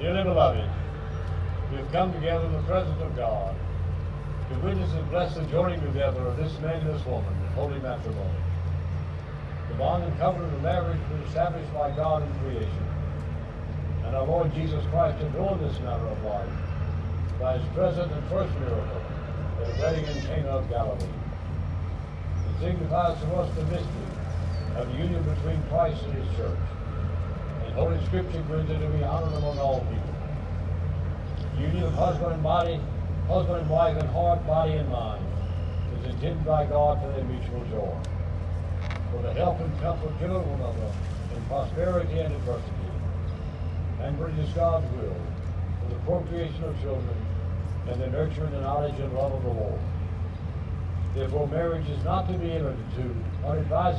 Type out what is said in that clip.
Dearly beloved, we have come together in the presence of God to witness and bless the joining together of this man and this woman in holy matrimony. The bond and covenant of marriage was established by God in creation, and our Lord Jesus Christ adorned this matter of life by his present and first miracle at the wedding in Cana of Galilee. It signifies to us the mystery of the union between Christ and his church. Holy Scripture brings it to be honored among all people. Union of husband and body, husband and wife and heart, body, and mind is intended by God for their mutual joy, for the help and comfort of one another in prosperity and adversity, and is God's will for the procreation of children and the nurturing and knowledge and love of the Lord. Therefore, marriage is not to be entered into unadvised.